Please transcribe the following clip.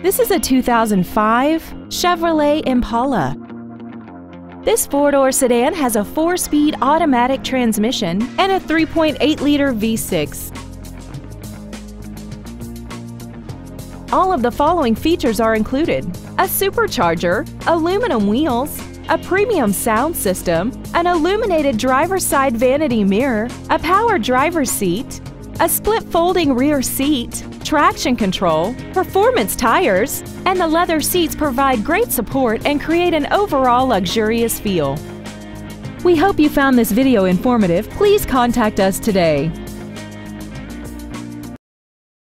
This is a 2005 Chevrolet Impala. This four-door sedan has a four-speed automatic transmission and a 3.8-liter V6. All of the following features are included. A supercharger, aluminum wheels, a premium sound system, an illuminated driver's side vanity mirror, a power driver's seat, a split folding rear seat, traction control, performance tires, and the leather seats provide great support and create an overall luxurious feel. We hope you found this video informative. Please contact us today.